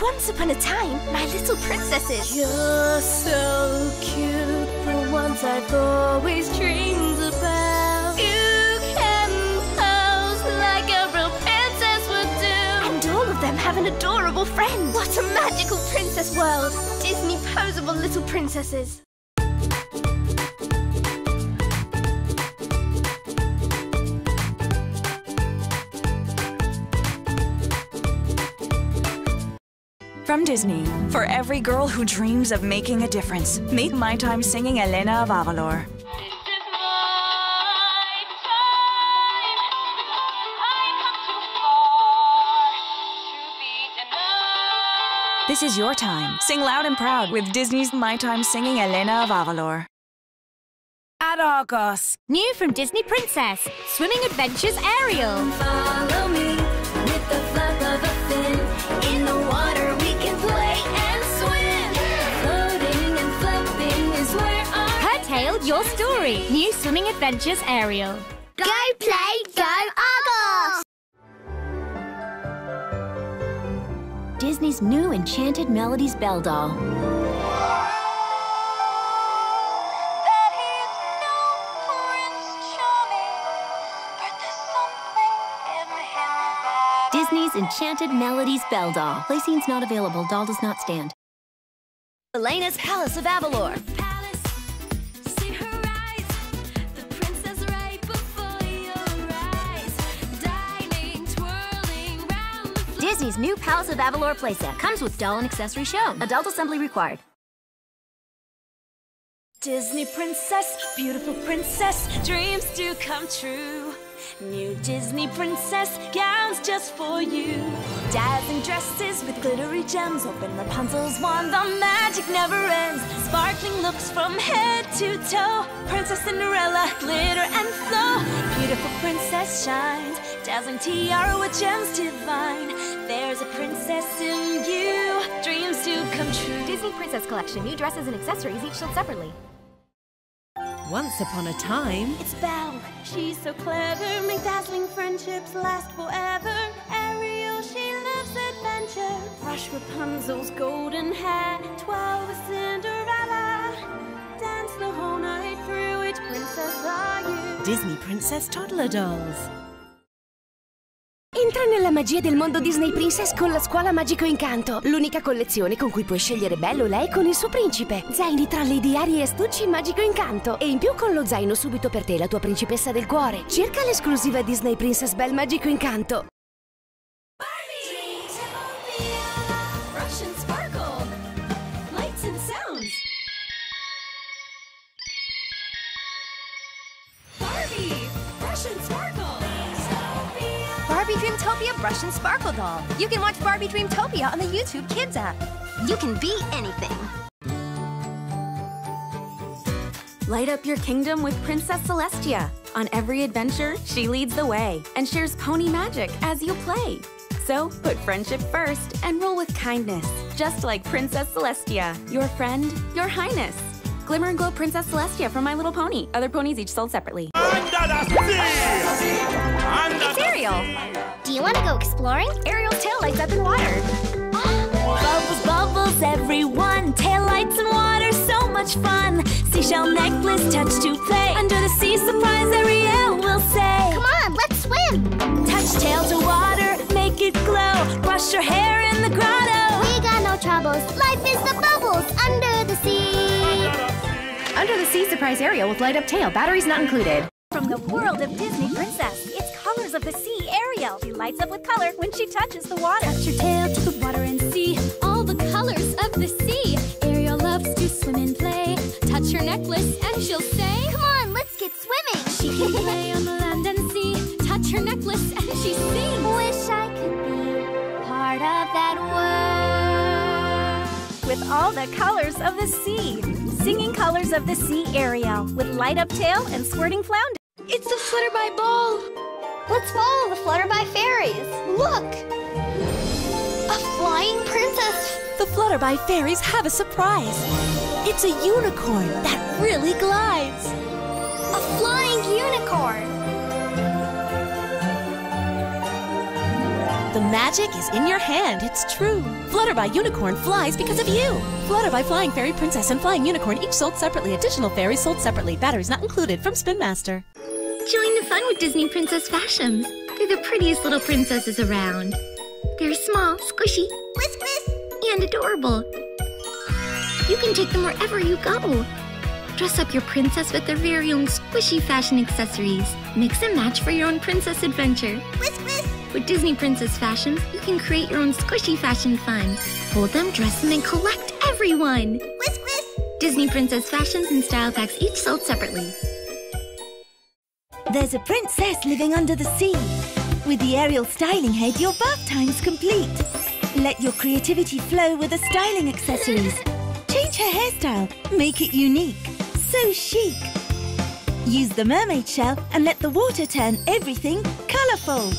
Once upon a time, my little princesses. You're so cute, the ones I've always dreamed about. You can pose like a real princess would do. And all of them have an adorable friend. What a magical princess world. Disney posable little princesses. From Disney, for every girl who dreams of making a difference, meet My Time singing Elena of Avalor. This is your time. Sing loud and proud with Disney's My Time singing Elena of Avalor. At Argos. New from Disney Princess, Swimming Adventures Ariel. Follow your. New Swimming Adventures Ariel. Go play, go Argos! Disney's new Enchanted Melodies Belle doll. Disney's Enchanted Melodies Belle doll. Play scenes not available. Doll does not stand. Elena's Palace of Avalor. Disney's new Palace of Avalor playset comes with doll and accessory shown. Adult assembly required. Disney princess, beautiful princess, dreams do come true. New Disney princess gowns just for you. Dazzling dresses with glittery gems. Open Rapunzel's wand, the magic never ends. Sparkling looks from head to toe. Princess Cinderella, glitter and flow. Beautiful princess shines. Dazzling tiara with gems divine. There's a princess in you. Dreams do come true. Disney Princess Collection. New dresses and accessories each sold separately. Once upon a time, It's Belle. She's so clever, make dazzling friendships last forever. Ariel, she loves adventure. Brush Rapunzel's golden hair, twirl with Cinderella. Dance the whole night through. Which princess are you? Disney Princess Toddler Dolls. Nella magia del mondo Disney Princess con la Scuola Magico Incanto, l'unica collezione con cui puoi scegliere bello lei con il suo principe. Zaini, tralli, diari e astucci Magico Incanto. E in più con lo zaino subito per te, la tua principessa del cuore. Cerca l'esclusiva Disney Princess Belle Magico Incanto. Dreamtopia Brush and Sparkle Doll. You can watch Barbie Dreamtopia on the YouTube Kids app. You can be anything. Light up your kingdom with Princess Celestia. On every adventure, she leads the way and shares pony magic as you play. So put friendship first and roll with kindness, just like Princess Celestia, your friend, your highness. Glimmer and Glow Princess Celestia from My Little Pony. Other ponies each sold separately. It's Ariel. Do you want to go exploring? Ariel's tail lights up in water. Bubbles, bubbles, everyone. Tail lights and water, so much fun. Seashell necklace, touch to play. Under the sea, surprise Ariel will say. Come on, let's swim. Touch tail to water, make it glow. Brush your hair in the grotto. We got no troubles. Life is the bubbles under the sea. Under the Sea Surprise Ariel with light up tail. Batteries not included. From the world of Disney Princess, it's Colors of the Sea Ariel. She lights up with color when she touches the water. Touch your tail to the water and see all the colors of the sea. Ariel loves to swim and play. Touch her necklace and she'll say, Come on, let's get swimming. She can play on the land and sea. Touch her necklace and she sings. Wish I could be part of that world. With all the colors of the sea. Singing Colors of the Sea Ariel with light up tail and squirting flounder. It's the Flutterby Ball. Let's follow the Flutterby fairies. Look! A flying princess. The Flutterby fairies have a surprise. It's a unicorn that really glides. A flying unicorn. The magic is in your hand, it's true. Flutterby Unicorn flies because of you. Flutterby Flying Fairy Princess and Flying Unicorn each sold separately. Additional fairies sold separately. Batteries not included from Spin Master. Join the fun with Disney Princess Fashions. They're the prettiest little princesses around. They're small, squishy, whisk whisk, and adorable. You can take them wherever you go. Dress up your princess with their very own squishy fashion accessories. Mix and match for your own princess adventure. Whisk whisk! With Disney Princess Fashions, you can create your own squishy fashion fun. Hold them, dress them, and collect everyone. Whisk whisk! Disney Princess Fashions and style packs each sold separately. There's a princess living under the sea. With the Ariel styling head, your bath time's complete. Let your creativity flow with the styling accessories. Change her hairstyle, make it unique, so chic. Use the mermaid shell and let the water turn everything colourful.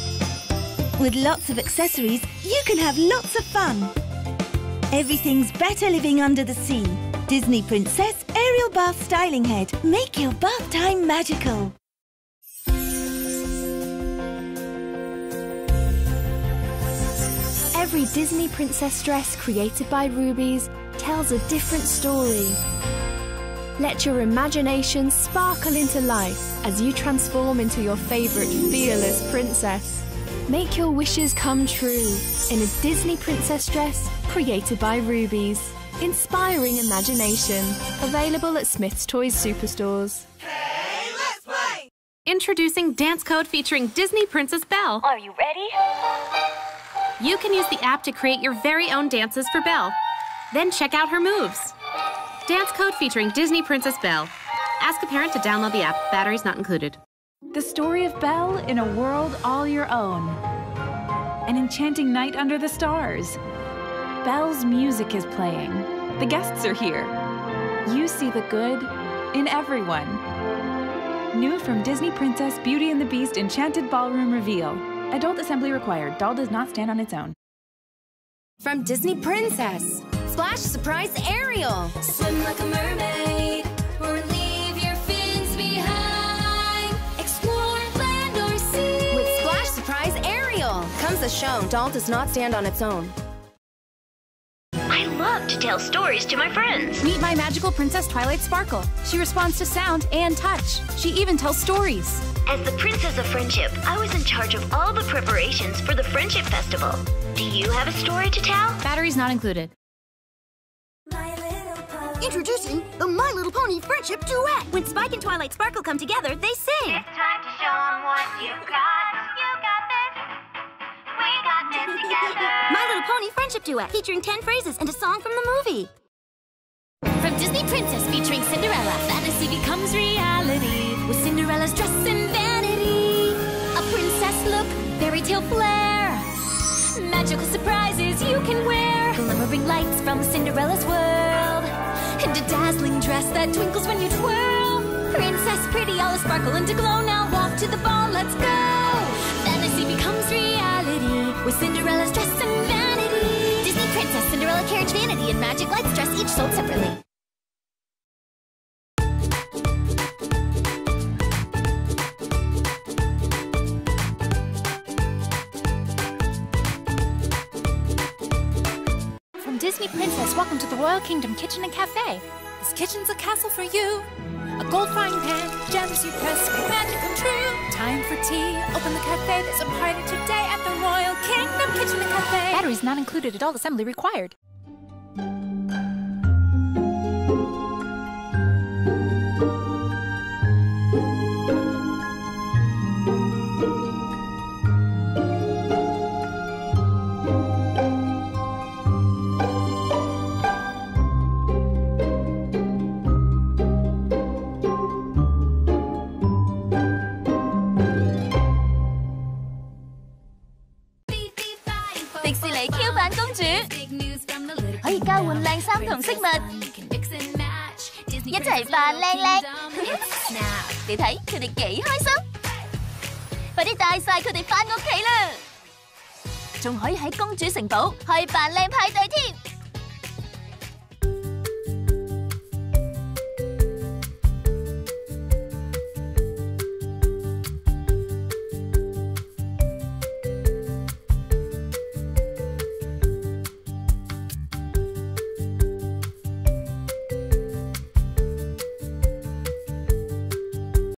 With lots of accessories, you can have lots of fun. Everything's better living under the sea. Disney Princess Ariel Bath Styling Head. Make your bath time magical. Every Disney princess dress created by Rubie's tells a different story. Let your imagination sparkle into life as you transform into your favorite fearless princess. Make your wishes come true in a Disney princess dress created by Rubie's. Inspiring imagination. Available at Smyths Toys Superstores. Hey, let's play! Introducing Dance Code featuring Disney Princess Belle. Are you ready? You can use the app to create your very own dances for Belle. Then check out her moves. Dance Code featuring Disney Princess Belle. Ask a parent to download the app. Batteries not included. The story of Belle in a world all your own. An enchanting night under the stars. Belle's music is playing. The guests are here. You see the good in everyone. New from Disney Princess Beauty and the Beast Enchanted Ballroom Reveal. Adult assembly required. Doll does not stand on its own. From Disney Princess, Splash Surprise Ariel. Swim like a mermaid or leave your fins behind. Explore land or sea. With Splash Surprise Ariel comes the show. Doll does not stand on its own. I love to tell stories to my friends. Meet my magical princess Twilight Sparkle. She responds to sound and touch. She even tells stories. As the Princess of Friendship, I was in charge of all the preparations for the Friendship Festival. Do you have a story to tell? Batteries not included. Introducing the My Little Pony Friendship Duet. When Spike and Twilight Sparkle come together, they sing. It's time to show them what you got. You got this. We got this together. My Little Pony Friendship Duet, featuring 10 phrases and a song from the movie. From Disney Princess featuring Cinderella, fantasy becomes reality with Cinderella's dress and vanity. A princess look, fairy tale flair, magical surprises you can wear, glimmering lights from Cinderella's world, and a dazzling dress that twinkles when you twirl. Princess pretty, all a sparkle and a glow. Now walk to the ball, let's go. Fantasy becomes reality with Cinderella's dress and vanity. Disney Princess, Cinderella carriage vanity, and magic lights dress each sold separately. Disney Princess, welcome to the Royal Kingdom Kitchen and Cafe. This kitchen's a castle for you. A gold frying pan, gems you press, make magic come true. Time for tea. Open the cafe. There's a party today at the Royal Kingdom Kitchen and Cafe. Batteries not included. at all, assembly required. 公主可以交換靚衫同飾物，一齊扮靚靚。你睇佢哋幾開心，快啲帶晒佢哋返屋企啦！仲可以喺公主城堡去扮靚派對添。